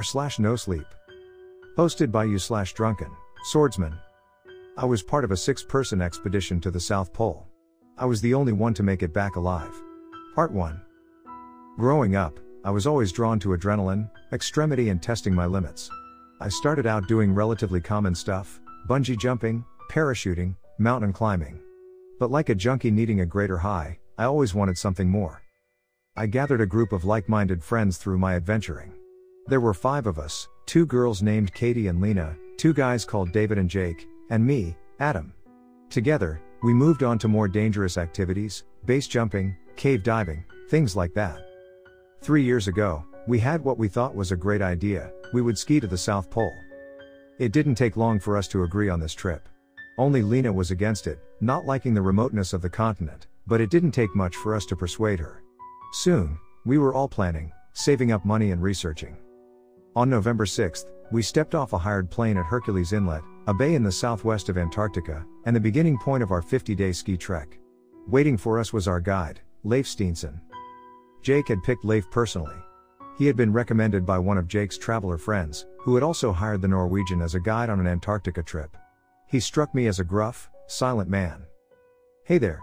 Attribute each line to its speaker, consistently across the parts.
Speaker 1: r slash no sleep. Hosted by you slash drunken, swordsman. I was part of a six person expedition to the South Pole. I was the only one to make it back alive. Part 1. Growing up, I was always drawn to adrenaline, extremity, and testing my limits. I started out doing relatively common stuff bungee jumping, parachuting, mountain climbing. But like a junkie needing a greater high, I always wanted something more. I gathered a group of like minded friends through my adventuring. There were five of us two girls named Katie and Lena, two guys called David and Jake, and me, Adam. Together, we moved on to more dangerous activities base jumping, cave diving, things like that. Three years ago, we had what we thought was a great idea we would ski to the South Pole. It didn't take long for us to agree on this trip. Only Lena was against it, not liking the remoteness of the continent, but it didn't take much for us to persuade her. Soon, we were all planning, saving up money and researching. On November 6th, we stepped off a hired plane at Hercules Inlet, a bay in the southwest of Antarctica, and the beginning point of our 50 day ski trek. Waiting for us was our guide, Leif Steenson. Jake had picked Leif personally. He had been recommended by one of Jake's traveler friends, who had also hired the Norwegian as a guide on an Antarctica trip. He struck me as a gruff, silent man. Hey there.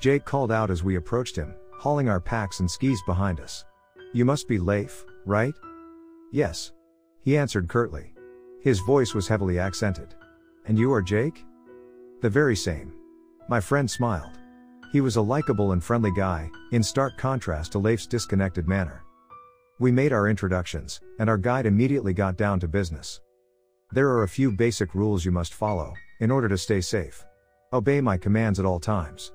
Speaker 1: Jake called out as we approached him, hauling our packs and skis behind us. You must be Leif, right? Yes. He answered curtly. His voice was heavily accented. And you are Jake? The very same. My friend smiled. He was a likable and friendly guy, in stark contrast to Leif's disconnected manner. We made our introductions, and our guide immediately got down to business. There are a few basic rules you must follow, in order to stay safe. Obey my commands at all times.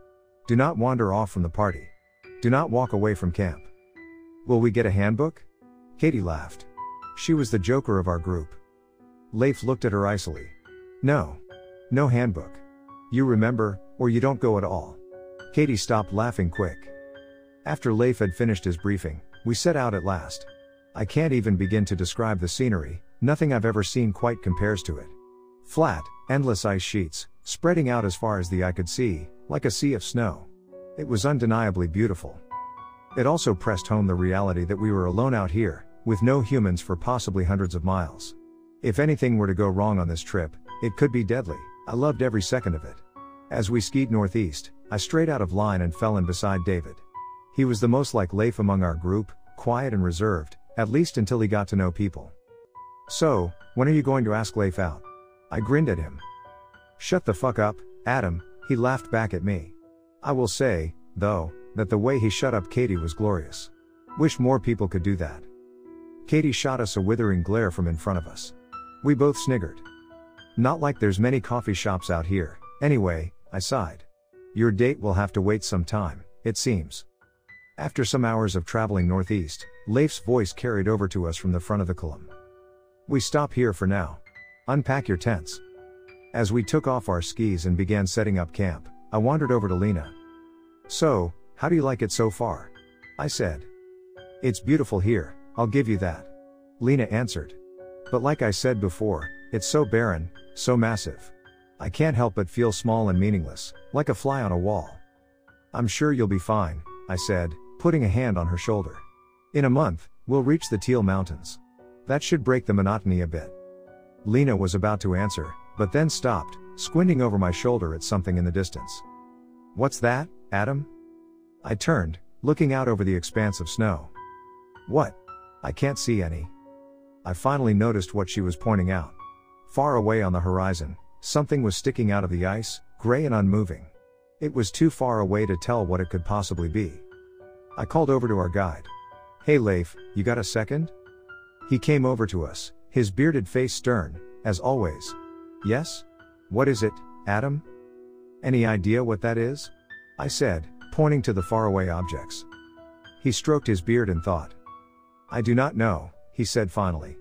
Speaker 1: Do not wander off from the party. Do not walk away from camp. Will we get a handbook? Katie laughed. She was the joker of our group. Leif looked at her icily. No. No handbook. You remember, or you don't go at all. Katie stopped laughing quick. After Leif had finished his briefing, we set out at last. I can't even begin to describe the scenery, nothing I've ever seen quite compares to it. Flat, endless ice sheets, spreading out as far as the eye could see, like a sea of snow. It was undeniably beautiful. It also pressed home the reality that we were alone out here, with no humans for possibly hundreds of miles. If anything were to go wrong on this trip, it could be deadly. I loved every second of it. As we skied northeast, I strayed out of line and fell in beside David. He was the most like Leif among our group, quiet and reserved, at least until he got to know people. So, when are you going to ask Leif out? I grinned at him. Shut the fuck up, Adam, he laughed back at me. I will say, though, that the way he shut up Katie was glorious. Wish more people could do that. Katie shot us a withering glare from in front of us. We both sniggered. Not like there's many coffee shops out here, anyway, I sighed. Your date will have to wait some time, it seems. After some hours of traveling northeast, Leif's voice carried over to us from the front of the column. We stop here for now. Unpack your tents. As we took off our skis and began setting up camp, I wandered over to Lena. So, how do you like it so far? I said. It's beautiful here, I'll give you that. Lena answered. But like I said before, it's so barren, so massive. I can't help but feel small and meaningless, like a fly on a wall. I'm sure you'll be fine, I said, putting a hand on her shoulder. In a month, we'll reach the Thiel Mountains. That should break the monotony a bit. Lena was about to answer, but then stopped, squinting over my shoulder at something in the distance. What's that, Adam? I turned, looking out over the expanse of snow. What? I can't see any. I finally noticed what she was pointing out. Far away on the horizon, something was sticking out of the ice, gray and unmoving. It was too far away to tell what it could possibly be. I called over to our guide. Hey Leif, you got a second? He came over to us, his bearded face stern, as always. Yes? What is it, Adam? Any idea what that is? I said, pointing to the faraway objects. He stroked his beard and thought. I do not know, he said finally.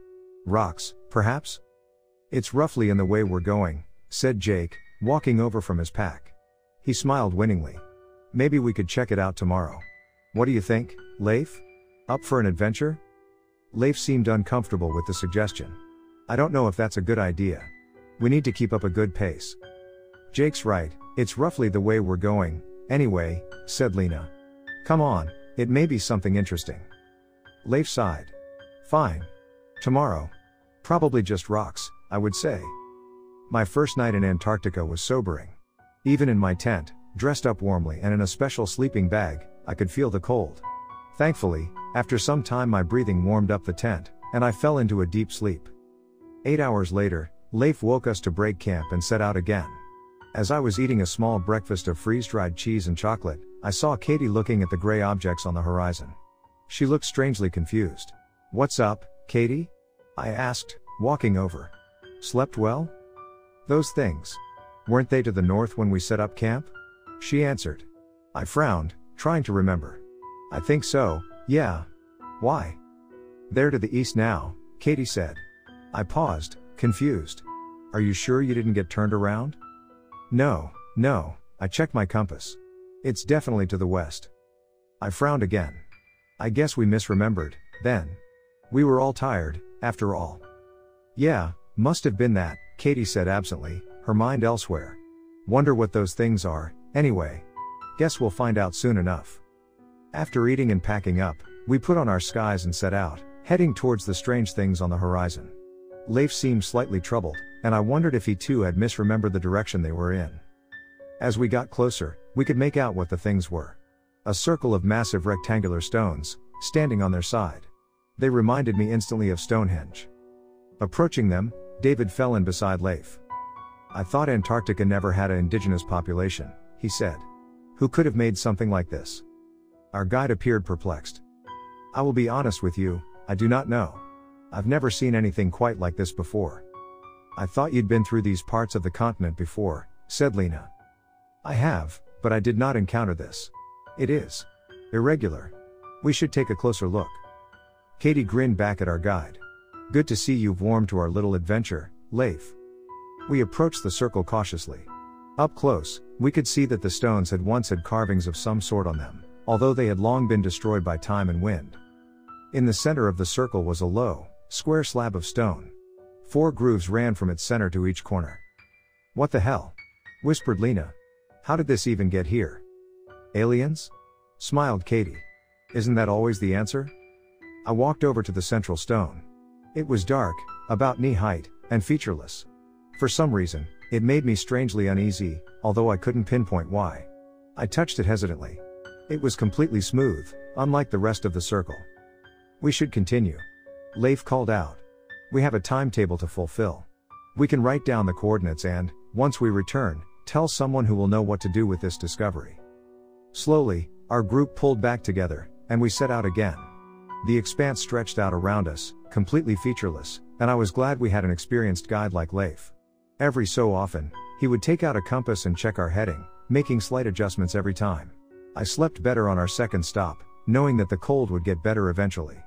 Speaker 1: Rocks, perhaps? It's roughly in the way we're going, said Jake, walking over from his pack. He smiled winningly. Maybe we could check it out tomorrow. What do you think, Leif? Up for an adventure? Leif seemed uncomfortable with the suggestion. I don't know if that's a good idea. We need to keep up a good pace. Jake's right, it's roughly the way we're going, anyway, said Lena. Come on, it may be something interesting. Leif sighed. Fine. Tomorrow. Probably just rocks, I would say. My first night in Antarctica was sobering. Even in my tent, dressed up warmly and in a special sleeping bag, I could feel the cold. Thankfully, after some time my breathing warmed up the tent, and I fell into a deep sleep. Eight hours later, Leif woke us to break camp and set out again. As I was eating a small breakfast of freeze dried cheese and chocolate, I saw Katie looking at the gray objects on the horizon. She looked strangely confused. What's up, Katie? I asked, walking over. Slept well? Those things. Weren't they to the north when we set up camp? She answered. I frowned, trying to remember. I think so, yeah. Why? They're to the east now, Katie said. I paused, confused. Are you sure you didn't get turned around? No, no, I checked my compass. It's definitely to the west. I frowned again. I guess we misremembered, then. We were all tired, after all. Yeah, must have been that, Katie said absently, her mind elsewhere. Wonder what those things are, anyway. Guess we'll find out soon enough. After eating and packing up, we put on our skies and set out, heading towards the strange things on the horizon. Leif seemed slightly troubled, and I wondered if he too had misremembered the direction they were in. As we got closer, we could make out what the things were. A circle of massive rectangular stones, standing on their side. They reminded me instantly of Stonehenge. Approaching them, David fell in beside Leif. I thought Antarctica never had an indigenous population, he said. Who could have made something like this? Our guide appeared perplexed. I will be honest with you, I do not know. I've never seen anything quite like this before. I thought you'd been through these parts of the continent before, said Lena. I have, but I did not encounter this. It is irregular. We should take a closer look. Katie grinned back at our guide. Good to see you've warmed to our little adventure, Leif. We approached the circle cautiously. Up close, we could see that the stones had once had carvings of some sort on them, although they had long been destroyed by time and wind. In the center of the circle was a low, square slab of stone. Four grooves ran from its center to each corner. What the hell? whispered Lena. How did this even get here? Aliens? smiled Katie. Isn't that always the answer? I walked over to the central stone. It was dark, about knee height, and featureless. For some reason, it made me strangely uneasy, although I couldn't pinpoint why. I touched it hesitantly. It was completely smooth, unlike the rest of the circle. We should continue. Leif called out. We have a timetable to fulfill. We can write down the coordinates and, once we return, tell someone who will know what to do with this discovery. Slowly, our group pulled back together, and we set out again. The expanse stretched out around us, completely featureless, and I was glad we had an experienced guide like Leif. Every so often, he would take out a compass and check our heading, making slight adjustments every time. I slept better on our second stop, knowing that the cold would get better eventually.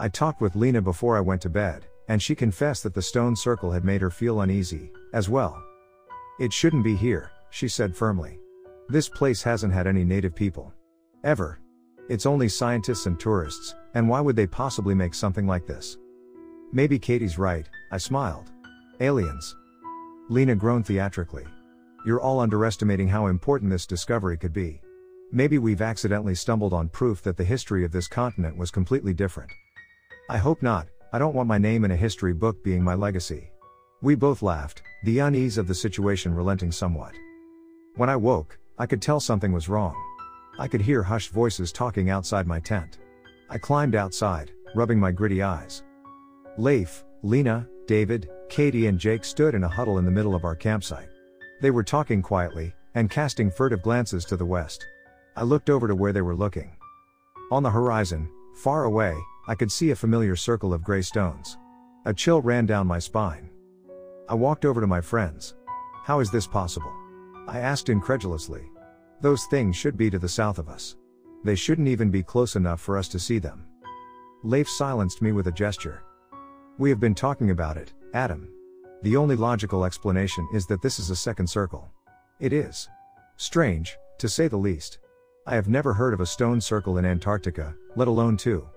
Speaker 1: I talked with Lena before I went to bed, and she confessed that the stone circle had made her feel uneasy, as well. It shouldn't be here, she said firmly. This place hasn't had any native people. Ever. It's only scientists and tourists, and why would they possibly make something like this? Maybe Katie's right, I smiled. Aliens. Lena groaned theatrically. You're all underestimating how important this discovery could be. Maybe we've accidentally stumbled on proof that the history of this continent was completely different. I hope not, I don't want my name in a history book being my legacy. We both laughed, the unease of the situation relenting somewhat. When I woke, I could tell something was wrong. I could hear hushed voices talking outside my tent. I climbed outside, rubbing my gritty eyes. Leif, Lena, David, Katie, and Jake stood in a huddle in the middle of our campsite. They were talking quietly, and casting furtive glances to the west. I looked over to where they were looking. On the horizon, far away, I could see a familiar circle of gray stones. A chill ran down my spine. I walked over to my friends. How is this possible? I asked incredulously. Those things should be to the south of us. They shouldn't even be close enough for us to see them. Leif silenced me with a gesture. We have been talking about it, Adam. The only logical explanation is that this is a second circle. It is. Strange, to say the least. I have never heard of a stone circle in Antarctica, let alone two.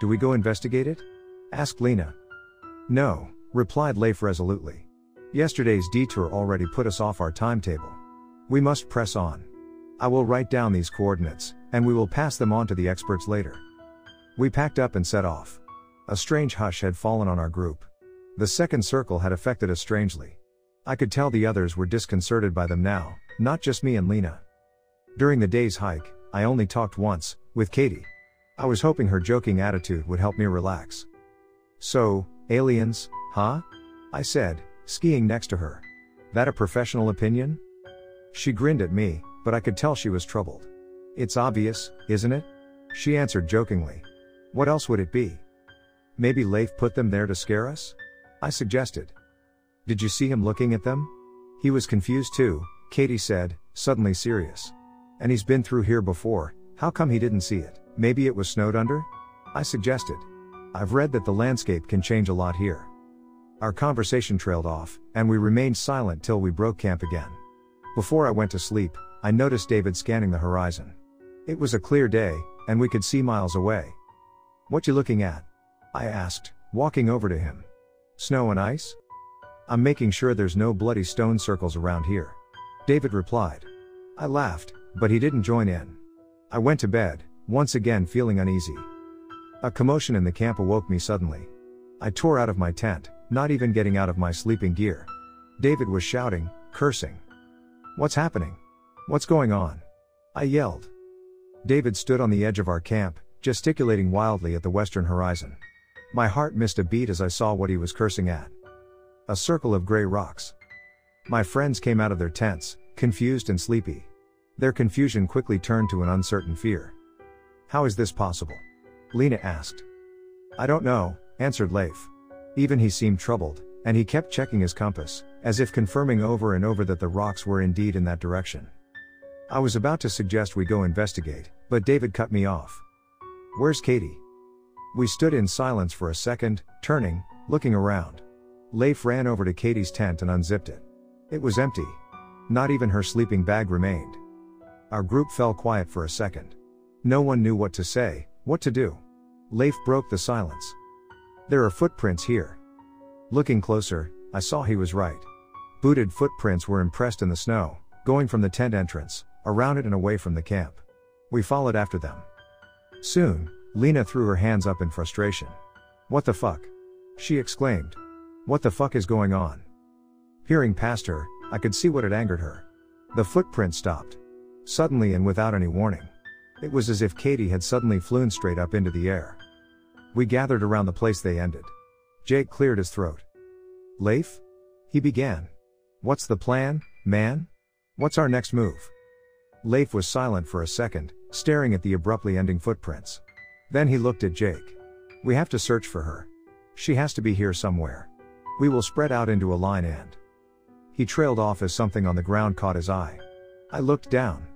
Speaker 1: Do we go investigate it? asked Lena. No, replied Leif resolutely. Yesterday's detour already put us off our timetable. We must press on. I will write down these coordinates, and we will pass them on to the experts later. We packed up and set off. A strange hush had fallen on our group. The second circle had affected us strangely. I could tell the others were disconcerted by them now, not just me and Lena. During the day's hike, I only talked once, with Katie. I was hoping her joking attitude would help me relax. So, aliens, huh? I said, skiing next to her. That a professional opinion? She grinned at me, but I could tell she was troubled. It's obvious, isn't it? She answered jokingly. What else would it be? Maybe Leif put them there to scare us? I suggested. Did you see him looking at them? He was confused too, Katie said, suddenly serious. And he's been through here before, how come he didn't see it? Maybe it was snowed under? I suggested. I've read that the landscape can change a lot here. Our conversation trailed off, and we remained silent till we broke camp again. Before I went to sleep, I noticed David scanning the horizon. It was a clear day, and we could see miles away. What you looking at? I asked, walking over to him. Snow and ice? I'm making sure there's no bloody stone circles around here. David replied. I laughed, but he didn't join in. I went to bed, once again feeling uneasy. A commotion in the camp awoke me suddenly. I tore out of my tent, not even getting out of my sleeping gear. David was shouting, cursing. What's happening? What's going on? I yelled. David stood on the edge of our camp, gesticulating wildly at the western horizon. My heart missed a beat as I saw what he was cursing at. A circle of gray rocks. My friends came out of their tents, confused and sleepy. Their confusion quickly turned to an uncertain fear. How is this possible? Lena asked. I don't know, answered Leif. Even he seemed troubled, and he kept checking his compass, as if confirming over and over that the rocks were indeed in that direction. I was about to suggest we go investigate, but David cut me off. Where's Katie? We stood in silence for a second, turning, looking around. Leif ran over to Katie's tent and unzipped it. It was empty. Not even her sleeping bag remained. Our group fell quiet for a second. No one knew what to say, what to do. Leif broke the silence. There are footprints here. Looking closer, I saw he was right. Booted footprints were impressed in the snow, going from the tent entrance, around it and away from the camp. We followed after them. Soon, Lena threw her hands up in frustration. What the fuck? She exclaimed. What the fuck is going on? Peering past her, I could see what had angered her. The footprint stopped. Suddenly and without any warning. It was as if Katie had suddenly flown straight up into the air. We gathered around the place they ended. Jake cleared his throat. Leif? He began. What's the plan, man? What's our next move? Leif was silent for a second, staring at the abruptly ending footprints. Then he looked at Jake. We have to search for her. She has to be here somewhere. We will spread out into a line and. He trailed off as something on the ground caught his eye. I looked down.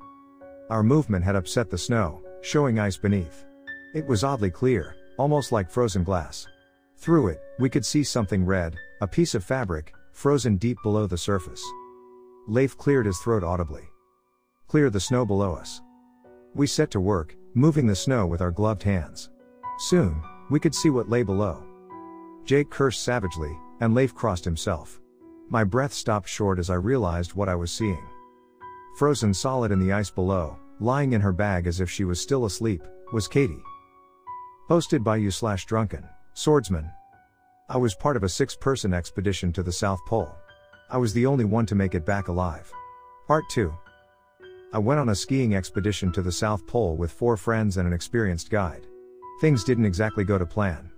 Speaker 1: Our movement had upset the snow, showing ice beneath. It was oddly clear, almost like frozen glass. Through it, we could see something red, a piece of fabric, frozen deep below the surface. Leif cleared his throat audibly. Clear the snow below us. We set to work, moving the snow with our gloved hands. Soon, we could see what lay below. Jake cursed savagely, and Leif crossed himself. My breath stopped short as I realized what I was seeing. Frozen solid in the ice below, lying in her bag as if she was still asleep, was Katie. Posted by you slash drunken, swordsman. I was part of a six person expedition to the South Pole. I was the only one to make it back alive. Part 2. I went on a skiing expedition to the South Pole with four friends and an experienced guide. Things didn't exactly go to plan.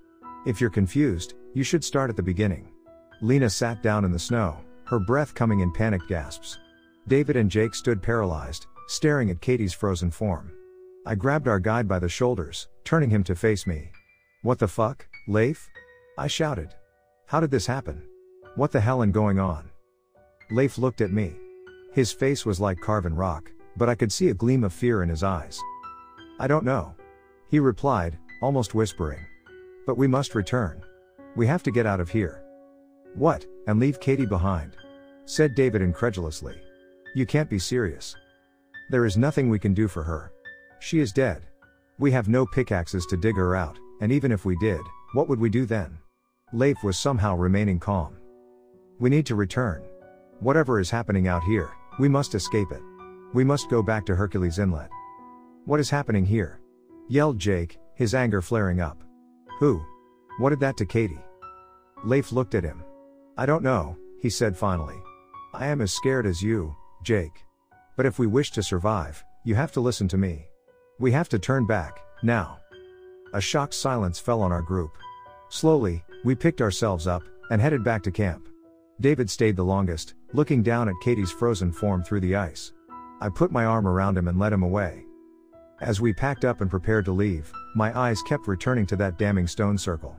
Speaker 1: If you're confused, you should start at the beginning. Lena sat down in the snow, her breath coming in panicked gasps. David and Jake stood paralyzed, staring at Katie's frozen form. I grabbed our guide by the shoulders, turning him to face me. What the fuck, Leif? I shouted. How did this happen? What the hell is going on? Leif looked at me. His face was like carven rock, but I could see a gleam of fear in his eyes. I don't know. He replied, almost whispering. But we must return. We have to get out of here. What, and leave Katie behind? said David incredulously. You can't be serious. There is nothing we can do for her. She is dead. We have no pickaxes to dig her out, and even if we did, what would we do then? Leif was somehow remaining calm. We need to return. Whatever is happening out here, we must escape it. We must go back to Hercules Inlet. What is happening here? yelled Jake, his anger flaring up. Who? What did that to Katie? Leif looked at him. I don't know, he said finally. I am as scared as you, Jake. But if we wish to survive, you have to listen to me. We have to turn back, now. A shocked silence fell on our group. Slowly, we picked ourselves up and headed back to camp. David stayed the longest, looking down at Katie's frozen form through the ice. I put my arm around him and led him away. As we packed up and prepared to leave, my eyes kept returning to that damning stone circle.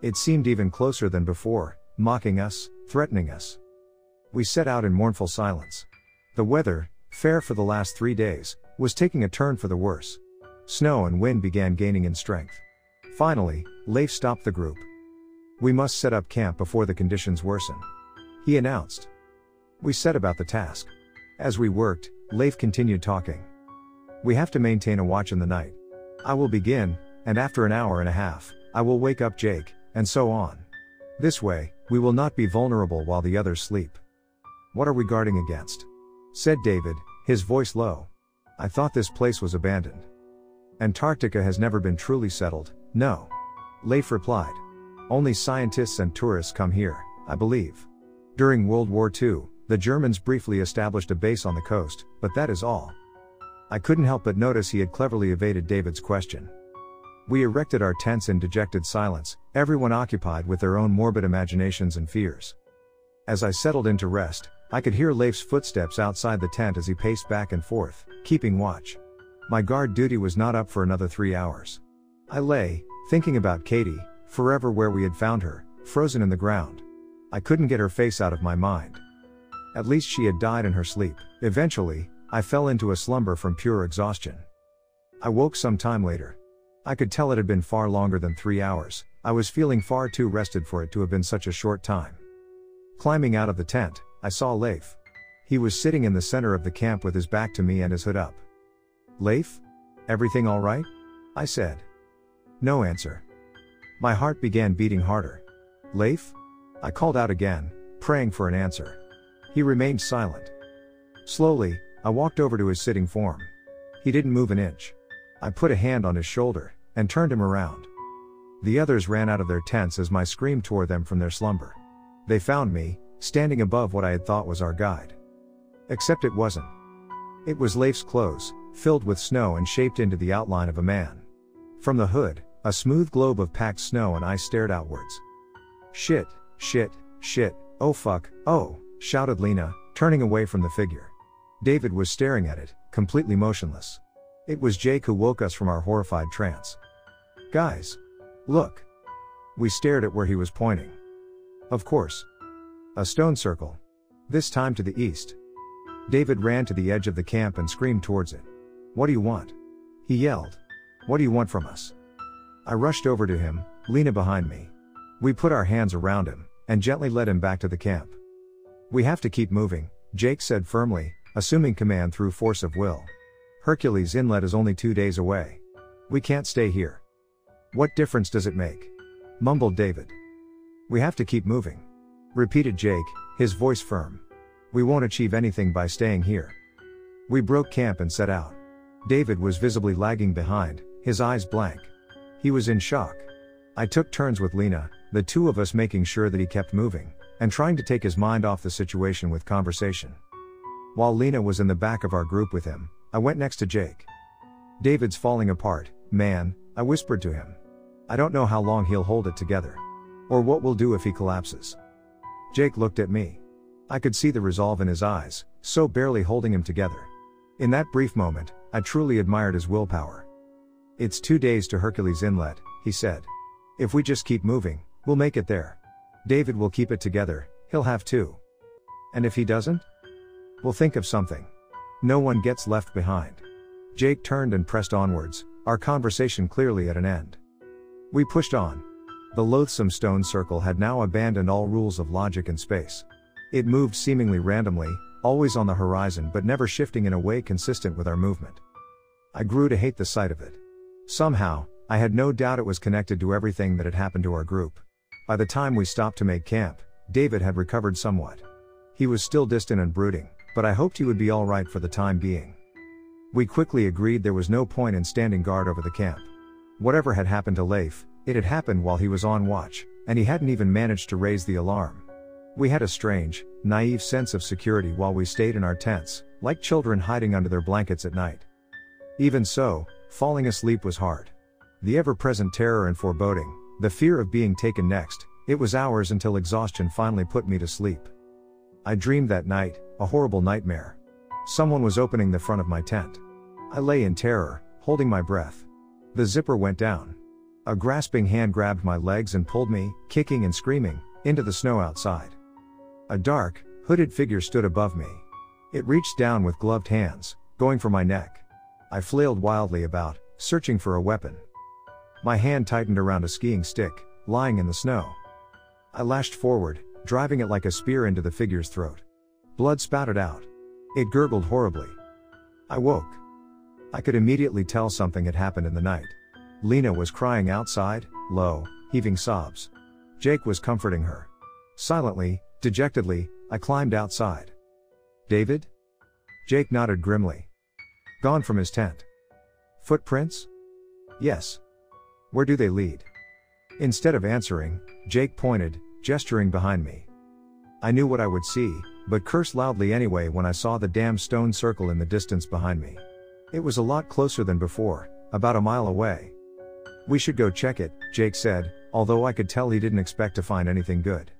Speaker 1: It seemed even closer than before, mocking us, threatening us. We set out in mournful silence. The weather, fair for the last three days, was taking a turn for the worse. Snow and wind began gaining in strength. Finally, Leif stopped the group. We must set up camp before the conditions worsen. He announced. We set about the task. As we worked, Leif continued talking. We have to maintain a watch in the night. I will begin, and after an hour and a half, I will wake up Jake, and so on. This way, we will not be vulnerable while the others sleep. What are we guarding against? said David, his voice low. I thought this place was abandoned. Antarctica has never been truly settled, no. Leif replied. Only scientists and tourists come here, I believe. During World War II, the Germans briefly established a base on the coast, but that is all. I couldn't help but notice he had cleverly evaded David's question. We erected our tents in dejected silence, everyone occupied with their own morbid imaginations and fears. As I settled into rest, I could hear Leif's footsteps outside the tent as he paced back and forth, keeping watch. My guard duty was not up for another three hours. I lay, thinking about Katie, forever where we had found her, frozen in the ground. I couldn't get her face out of my mind. At least she had died in her sleep. Eventually, I fell into a slumber from pure exhaustion. I woke some time later. I could tell it had been far longer than three hours, I was feeling far too rested for it to have been such a short time. Climbing out of the tent, I saw Leif. He was sitting in the center of the camp with his back to me and his hood up. Leif? Everything alright? I said. No answer. My heart began beating harder. Leif? I called out again, praying for an answer. He remained silent. Slowly, I walked over to his sitting form. He didn't move an inch. I put a hand on his shoulder, and turned him around. The others ran out of their tents as my scream tore them from their slumber. They found me, standing above what I had thought was our guide. Except it wasn't. It was Leif's clothes, filled with snow and shaped into the outline of a man. From the hood, a smooth globe of packed snow and ice stared outwards. Shit, Shit, shit, oh fuck, oh, shouted Lena, turning away from the figure. David was staring at it, completely motionless. It was Jake who woke us from our horrified trance. Guys! Look! We stared at where he was pointing. Of course. A stone circle. This time to the east. David ran to the edge of the camp and screamed towards it. What do you want? He yelled. What do you want from us? I rushed over to him, Lena behind me. We put our hands around him, and gently led him back to the camp. We have to keep moving, Jake said firmly, assuming command through force of will. Hercules Inlet is only two days away. We can't stay here. What difference does it make? mumbled David. We have to keep moving. Repeated Jake, his voice firm. We won't achieve anything by staying here. We broke camp and set out. David was visibly lagging behind, his eyes blank. He was in shock. I took turns with Lena, the two of us making sure that he kept moving, and trying to take his mind off the situation with conversation. While Lena was in the back of our group with him, I went next to Jake. David's falling apart, man, I whispered to him. I don't know how long he'll hold it together. Or what we'll do if he collapses. Jake looked at me. I could see the resolve in his eyes, so barely holding him together. In that brief moment, I truly admired his willpower. It's two days to Hercules Inlet, he said. If we just keep moving, We'll make it there. David will keep it together, he'll have to. And if he doesn't? We'll think of something. No one gets left behind. Jake turned and pressed onwards, our conversation clearly at an end. We pushed on. The loathsome stone circle had now abandoned all rules of logic and space. It moved seemingly randomly, always on the horizon but never shifting in a way consistent with our movement. I grew to hate the sight of it. Somehow, I had no doubt it was connected to everything that had happened to our group. By the time we stopped to make camp, David had recovered somewhat. He was still distant and brooding, but I hoped he would be alright for the time being. We quickly agreed there was no point in standing guard over the camp. Whatever had happened to Leif, it had happened while he was on watch, and he hadn't even managed to raise the alarm. We had a strange, naive sense of security while we stayed in our tents, like children hiding under their blankets at night. Even so, falling asleep was hard. The ever present terror and foreboding, the fear of being taken next, it was hours until exhaustion finally put me to sleep. I dreamed that night, a horrible nightmare. Someone was opening the front of my tent. I lay in terror, holding my breath. The zipper went down. A grasping hand grabbed my legs and pulled me, kicking and screaming, into the snow outside. A dark, hooded figure stood above me. It reached down with gloved hands, going for my neck. I flailed wildly about, searching for a weapon. My hand tightened around a skiing stick, lying in the snow. I lashed forward, driving it like a spear into the figure's throat. Blood spouted out. It gurgled horribly. I woke. I could immediately tell something had happened in the night. Lena was crying outside, low, heaving sobs. Jake was comforting her. Silently, dejectedly, I climbed outside. David? Jake nodded grimly. Gone from his tent. Footprints? Yes. Where do they lead? Instead of answering, Jake pointed, gesturing behind me. I knew what I would see, but cursed loudly anyway when I saw the damn stone circle in the distance behind me. It was a lot closer than before, about a mile away. We should go check it, Jake said, although I could tell he didn't expect to find anything good.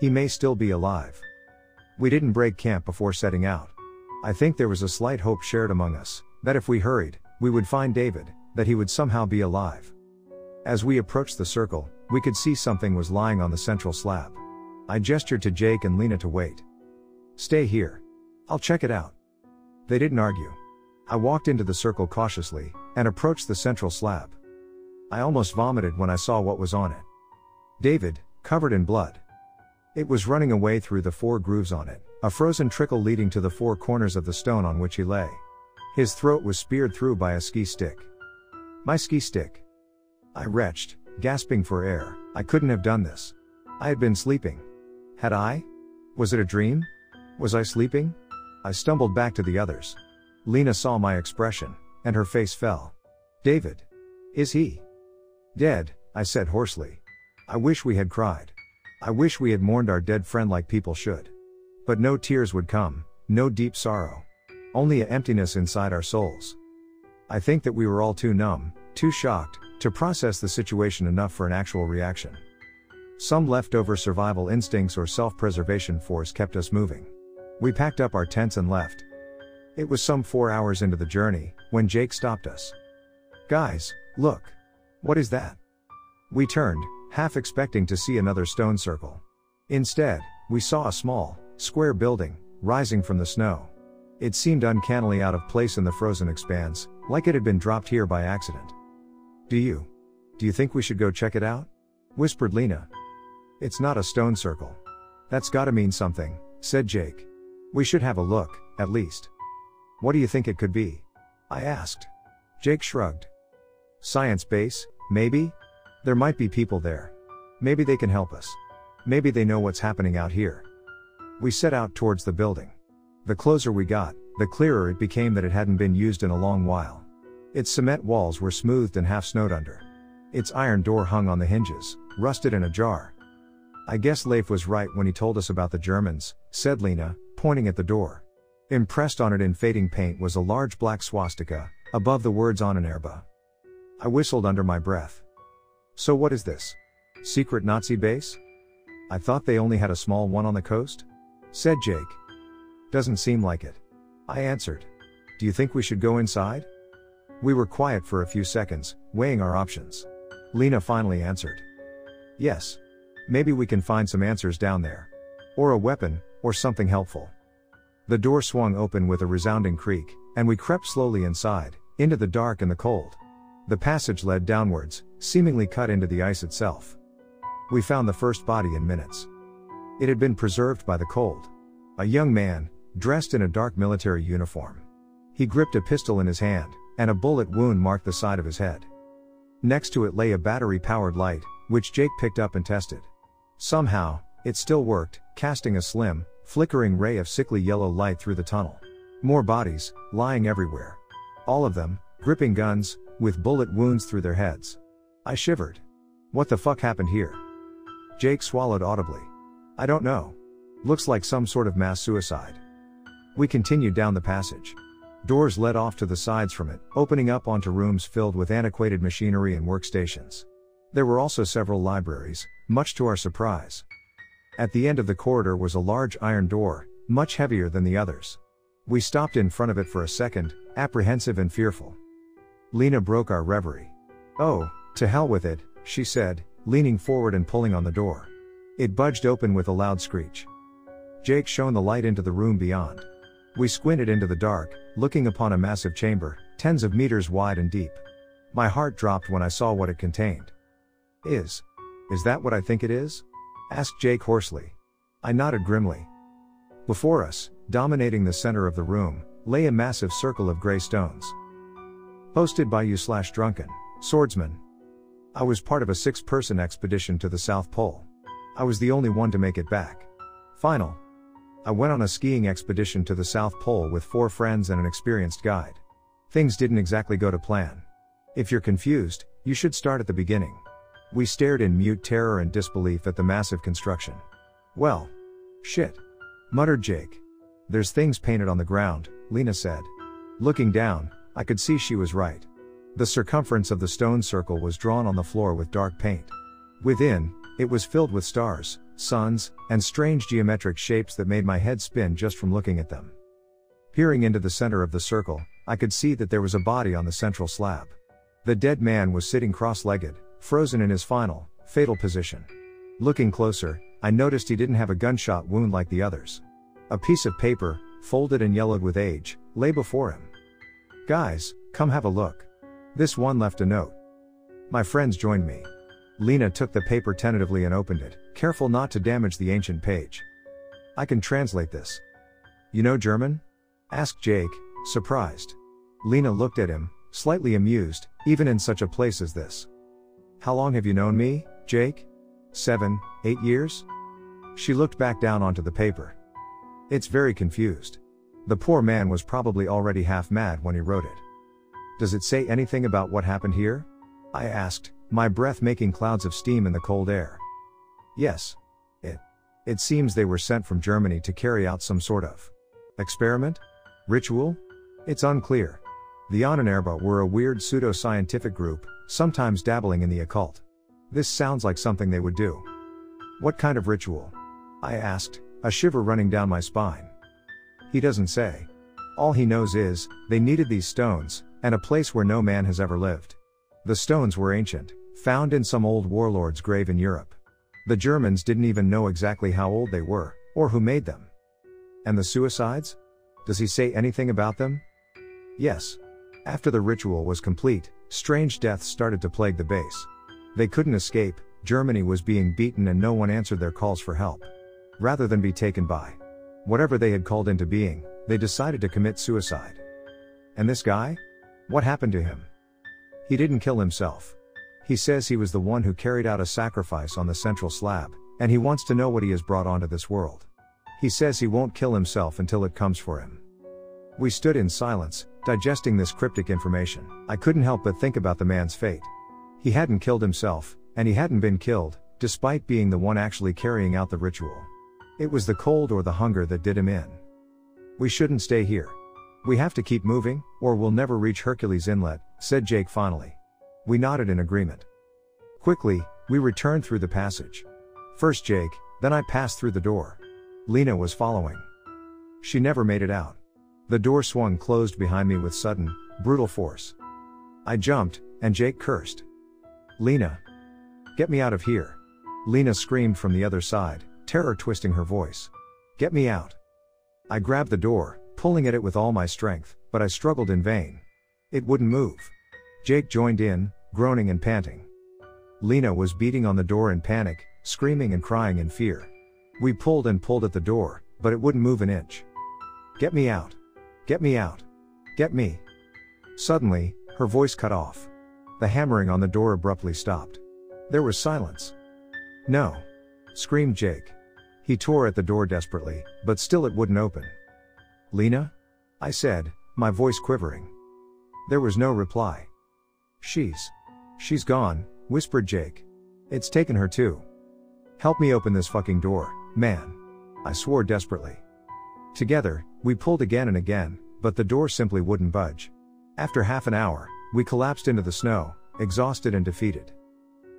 Speaker 1: He may still be alive. We didn't break camp before setting out. I think there was a slight hope shared among us, that if we hurried, we would find David, that he would somehow be alive. As we approached the circle, we could see something was lying on the central slab. I gestured to Jake and Lena to wait. Stay here. I'll check it out. They didn't argue. I walked into the circle cautiously, and approached the central slab. I almost vomited when I saw what was on it. David, covered in blood. It was running away through the four grooves on it, a frozen trickle leading to the four corners of the stone on which he lay. His throat was speared through by a ski stick. My ski stick. I retched, gasping for air. I couldn't have done this. I had been sleeping. Had I? Was it a dream? Was I sleeping? I stumbled back to the others. Lena saw my expression, and her face fell. David. Is he? Dead, I said hoarsely. I wish we had cried. I wish we had mourned our dead friend like people should. But no tears would come, no deep sorrow. Only a emptiness inside our souls. I think that we were all too numb, too shocked, to process the situation enough for an actual reaction. Some leftover survival instincts or self preservation force kept us moving. We packed up our tents and left. It was some four hours into the journey when Jake stopped us. Guys, look. What is that? We turned, half expecting to see another stone circle. Instead, we saw a small, square building, rising from the snow. It seemed uncannily out of place in the frozen expanse, like it had been dropped here by accident. Do you? Do you think we should go check it out? whispered Lena. It's not a stone circle. That's gotta mean something, said Jake. We should have a look, at least. What do you think it could be? I asked. Jake shrugged. Science base, maybe? There might be people there. Maybe they can help us. Maybe they know what's happening out here. We set out towards the building. The closer we got, the clearer it became that it hadn't been used in a long while. Its cement walls were smoothed and half snowed under. Its iron door hung on the hinges, rusted and ajar. I guess Leif was right when he told us about the Germans, said Lena, pointing at the door. Impressed on it in fading paint was a large black swastika, above the words Ahnenerbe. I whistled under my breath. So what is this? Secret Nazi base? I thought they only had a small one on the coast? Said Jake. Doesn't seem like it. I answered. Do you think we should go inside? We were quiet for a few seconds, weighing our options. Lena finally answered. Yes. Maybe we can find some answers down there. Or a weapon, or something helpful. The door swung open with a resounding creak, and we crept slowly inside, into the dark and the cold. The passage led downwards, seemingly cut into the ice itself. We found the first body in minutes. It had been preserved by the cold. A young man, dressed in a dark military uniform. He gripped a pistol in his hand, and a bullet wound marked the side of his head. Next to it lay a battery powered light, which Jake picked up and tested. Somehow, it still worked, casting a slim, flickering ray of sickly yellow light through the tunnel. More bodies, lying everywhere. All of them, gripping guns, with bullet wounds through their heads. I shivered. What the fuck happened here? Jake swallowed audibly. I don't know. Looks like some sort of mass suicide. We continued down the passage. Doors led off to the sides from it, opening up onto rooms filled with antiquated machinery and workstations. There were also several libraries, much to our surprise. At the end of the corridor was a large iron door, much heavier than the others. We stopped in front of it for a second, apprehensive and fearful. Lena broke our reverie. Oh, to hell with it, she said, leaning forward and pulling on the door. It budged open with a loud screech. Jake shone the light into the room beyond. We squinted into the dark, looking upon a massive chamber, tens of meters wide and deep. My heart dropped when I saw what it contained. Is. Is that what I think it is? asked Jake hoarsely. I nodded grimly. Before us, dominating the center of the room, lay a massive circle of gray stones. Posted by you slash drunken, swordsman. I was part of a six person expedition to the South Pole. I was the only one to make it back. Final. I went on a skiing expedition to the South Pole with four friends and an experienced guide. Things didn't exactly go to plan. If you're confused, you should start at the beginning. We stared in mute terror and disbelief at the massive construction. Well. Shit. Muttered Jake. There's things painted on the ground, Lena said. Looking down, I could see she was right. The circumference of the stone circle was drawn on the floor with dark paint. Within, it was filled with stars, suns, and strange geometric shapes that made my head spin just from looking at them. Peering into the center of the circle, I could see that there was a body on the central slab. The dead man was sitting cross legged, frozen in his final, fatal position. Looking closer, I noticed he didn't have a gunshot wound like the others. A piece of paper, folded and yellowed with age, lay before him. Guys, come have a look. This one left a note. My friends joined me. Lena took the paper tentatively and opened it, careful not to damage the ancient page. I can translate this. You know German? asked Jake, surprised. Lena looked at him, slightly amused, even in such a place as this. How long have you known me, Jake? Seven, eight years? She looked back down onto the paper. It's very confused. The poor man was probably already half mad when he wrote it. Does it say anything about what happened here? I asked, my breath making clouds of steam in the cold air. Yes. It. It seems they were sent from Germany to carry out some sort of experiment? Ritual? It's unclear. The Ahnenerbe were a weird pseudo-scientific group, sometimes dabbling in the occult. This sounds like something they would do. What kind of ritual? I asked, a shiver running down my spine. He doesn't say. All he knows is, they needed these stones, and a place where no man has ever lived. The stones were ancient, found in some old warlord's grave in Europe. The Germans didn't even know exactly how old they were, or who made them. And the suicides? Does he say anything about them? Yes. After the ritual was complete, strange deaths started to plague the base. They couldn't escape, Germany was being beaten and no one answered their calls for help. Rather than be taken by whatever they had called into being, they decided to commit suicide. And this guy? What happened to him? He didn't kill himself. He says he was the one who carried out a sacrifice on the central slab, and he wants to know what he has brought onto this world. He says he won't kill himself until it comes for him. We stood in silence, digesting this cryptic information. I couldn't help but think about the man's fate. He hadn't killed himself, and he hadn't been killed, despite being the one actually carrying out the ritual. It was the cold or the hunger that did him in. We shouldn't stay here. We have to keep moving, or we'll never reach Hercules Inlet, said Jake finally. We nodded in agreement. Quickly, we returned through the passage. First Jake, then I passed through the door. Lena was following. She never made it out. The door swung closed behind me with sudden, brutal force. I jumped, and Jake cursed. Lena. Get me out of here. Lena screamed from the other side, terror twisting her voice. Get me out. I grabbed the door, pulling at it with all my strength, but I struggled in vain. It wouldn't move. Jake joined in, groaning and panting. Lena was beating on the door in panic, screaming and crying in fear. We pulled and pulled at the door, but it wouldn't move an inch. Get me out. Get me out. Get me. Suddenly, her voice cut off. The hammering on the door abruptly stopped. There was silence. No. Screamed Jake. He tore at the door desperately, but still it wouldn't open. Lena? I said, my voice quivering. There was no reply. She's. She's gone, whispered Jake. It's taken her too. Help me open this fucking door, man. I swore desperately. Together, we pulled again and again, but the door simply wouldn't budge. After half an hour, we collapsed into the snow, exhausted and defeated.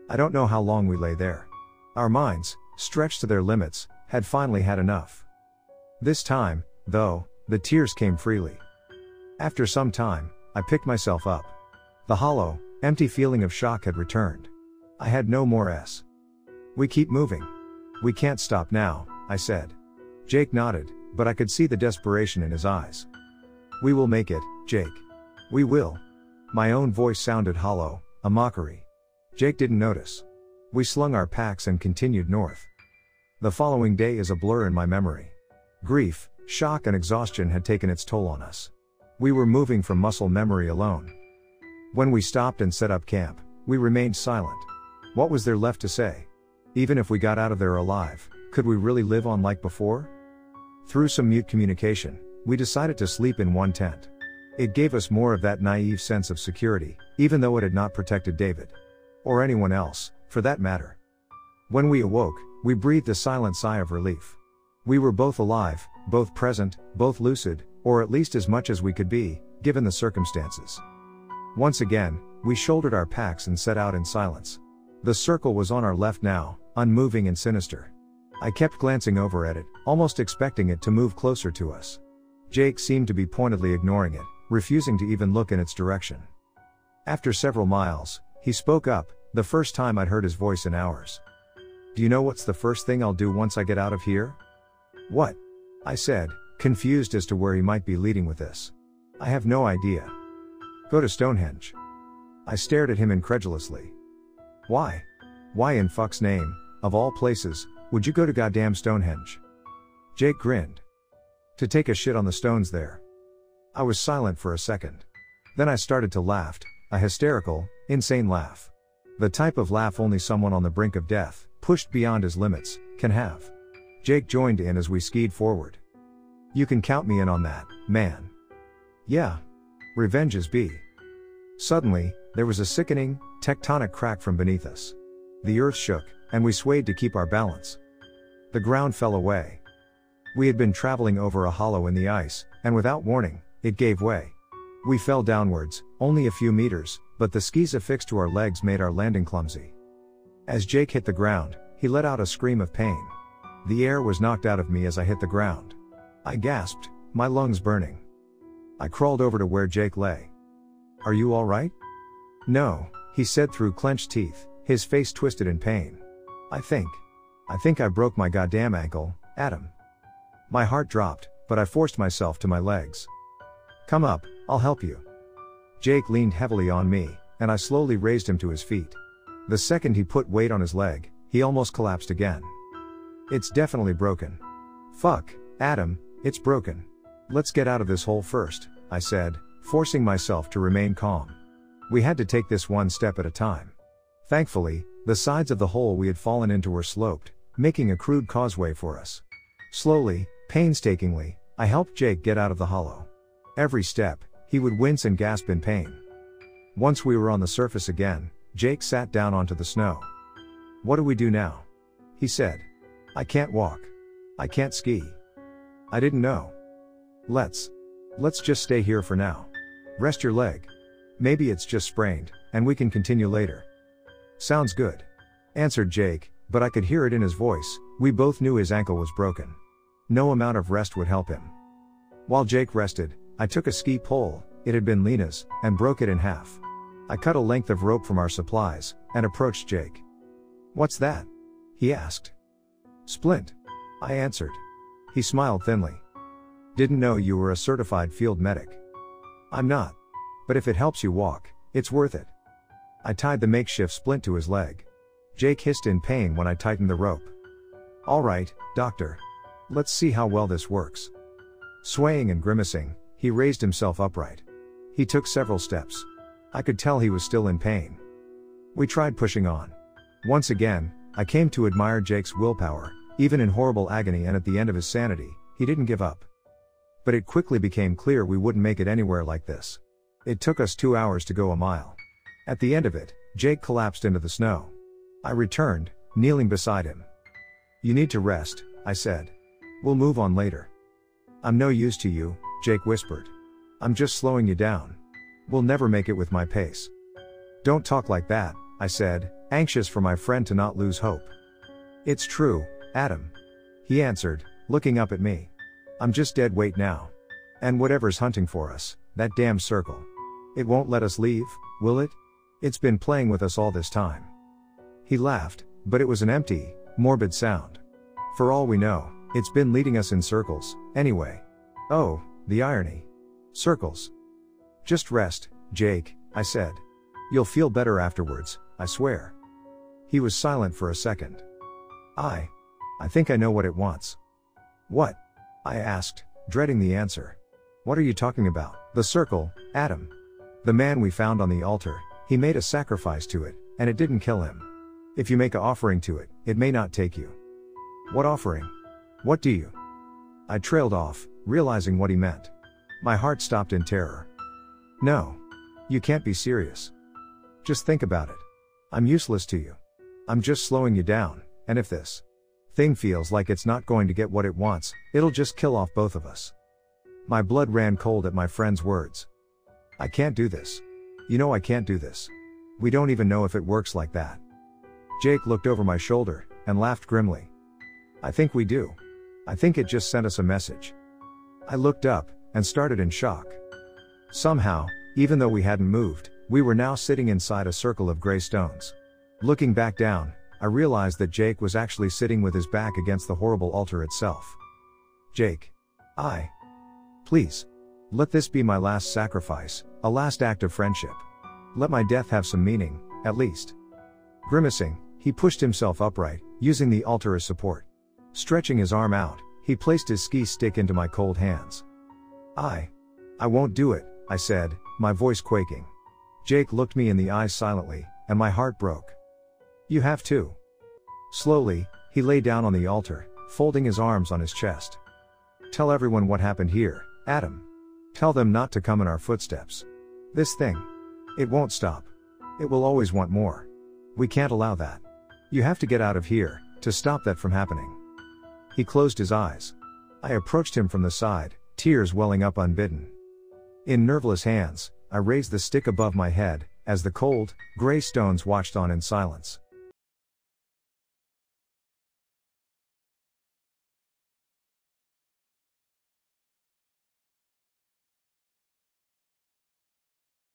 Speaker 1: I don't know how long we lay there. Our minds, stretched to their limits, had finally had enough. This time, though, the tears came freely. After some time, I picked myself up. The hollow, empty feeling of shock had returned. I had no more S. We keep moving. We can't stop now, I said. Jake nodded, but I could see the desperation in his eyes. We will make it, Jake. We will. My own voice sounded hollow, a mockery. Jake didn't notice. We slung our packs and continued north. The following day is a blur in my memory. Grief, shock, and exhaustion had taken its toll on us. We were moving from muscle memory alone. When we stopped and set up camp, we remained silent. What was there left to say? Even if we got out of there alive, could we really live on like before? Through some mute communication, we decided to sleep in one tent. It gave us more of that naive sense of security, even though it had not protected David. Or anyone else, for that matter. When we awoke, we breathed a silent sigh of relief. We were both alive, both present, both lucid, or at least as much as we could be, given the circumstances. Once again, we shouldered our packs and set out in silence. The circle was on our left now, unmoving and sinister. I kept glancing over at it, almost expecting it to move closer to us. Jake seemed to be pointedly ignoring it, refusing to even look in its direction. After several miles, he spoke up, the first time I'd heard his voice in hours. Do you know what's the first thing I'll do once I get out of here? What? I said, confused as to where he might be leading with this. I have no idea. Go to Stonehenge. I stared at him incredulously. Why? Why in fuck's name, of all places, would you go to goddamn Stonehenge? Jake grinned. To take a shit on the stones there. I was silent for a second. Then I started to laugh, a hysterical, insane laugh. The type of laugh only someone on the brink of death, pushed beyond his limits, can have. Jake joined in as we skied forward. You can count me in on that, man. Yeah. Revenge is B. Suddenly, there was a sickening, tectonic crack from beneath us. The earth shook, and we swayed to keep our balance. The ground fell away. We had been traveling over a hollow in the ice, and without warning, it gave way. We fell downwards, only a few meters, but the skis affixed to our legs made our landing clumsy. As Jake hit the ground, he let out a scream of pain. The air was knocked out of me as I hit the ground. I gasped, my lungs burning. I crawled over to where Jake lay. Are you alright? No, he said through clenched teeth, his face twisted in pain. I think. I think I broke my goddamn ankle, Adam. My heart dropped, but I forced myself to my legs. Come up, I'll help you. Jake leaned heavily on me, and I slowly raised him to his feet. The second he put weight on his leg, he almost collapsed again. It's definitely broken. Fuck, Adam, it's broken. Let's get out of this hole first, I said, forcing myself to remain calm. We had to take this one step at a time. Thankfully, the sides of the hole we had fallen into were sloped, making a crude causeway for us. Slowly, painstakingly, I helped Jake get out of the hollow. Every step, he would wince and gasp in pain. Once we were on the surface again, Jake sat down onto the snow. What do we do now? He said. I can't walk. I can't ski. I didn't know. Let's. Let's just stay here for now. Rest your leg. Maybe it's just sprained, and we can continue later. Sounds good. Answered Jake, but I could hear it in his voice, we both knew his ankle was broken. No amount of rest would help him. While Jake rested, I took a ski pole, it had been Lena's, and broke it in half. I cut a length of rope from our supplies, and approached Jake. What's that? He asked. Splint. I answered. He smiled thinly. Didn't know you were a certified field medic. I'm not. But if it helps you walk, it's worth it. I tied the makeshift splint to his leg. Jake hissed in pain when I tightened the rope. Alright, doctor. Let's see how well this works. Swaying and grimacing, he raised himself upright. He took several steps. I could tell he was still in pain. We tried pushing on. Once again, I came to admire Jake's willpower, even in horrible agony and at the end of his sanity, he didn't give up. But it quickly became clear we wouldn't make it anywhere like this. It took us two hours to go a mile. At the end of it, Jake collapsed into the snow. I returned, kneeling beside him. You need to rest, I said. We'll move on later. I'm no use to you, Jake whispered. I'm just slowing you down. We'll never make it with my pace. Don't talk like that, I said, anxious for my friend to not lose hope. It's true, Adam. He answered, looking up at me. I'm just dead weight now. And whatever's hunting for us, that damn circle. It won't let us leave, will it? It's been playing with us all this time. He laughed, but it was an empty, morbid sound. For all we know, it's been leading us in circles, anyway. Oh, the irony. Circles. Just rest, Jake, I said. You'll feel better afterwards, I swear. He was silent for a second. I. I think I know what it wants. What? I asked, dreading the answer. What are you talking about? The circle, Adam. The man we found on the altar, he made a sacrifice to it, and it didn't kill him. If you make an offering to it, it may not take you. What offering? What do you? I trailed off, realizing what he meant. My heart stopped in terror. No. You can't be serious. Just think about it. I'm useless to you. I'm just slowing you down, and if this thing feels like it's not going to get what it wants, it'll just kill off both of us. My blood ran cold at my friend's words. I can't do this. You know I can't do this. We don't even know if it works like that. Jake looked over my shoulder and laughed grimly. I think we do. I think it just sent us a message. I looked up and started in shock. Somehow, even though we hadn't moved, we were now sitting inside a circle of gray stones. Looking back down, I realized that Jake was actually sitting with his back against the horrible altar itself. Jake. I. Please. Let this be my last sacrifice, a last act of friendship. Let my death have some meaning, at least. Grimacing, he pushed himself upright, using the altar as support. Stretching his arm out, he placed his ski stick into my cold hands. I. I won't do it, I said, my voice quaking. Jake looked me in the eyes silently, and my heart broke. You have to. Slowly, he lay down on the altar, folding his arms on his chest. Tell everyone what happened here, Adam. Tell them not to come in our footsteps. This thing. It won't stop. It will always want more. We can't allow that. You have to get out of here, to stop that from happening. He closed his eyes. I approached him from the side, tears welling up unbidden. In nerveless hands, I raised the stick above my head, as the cold, gray stones watched on in silence.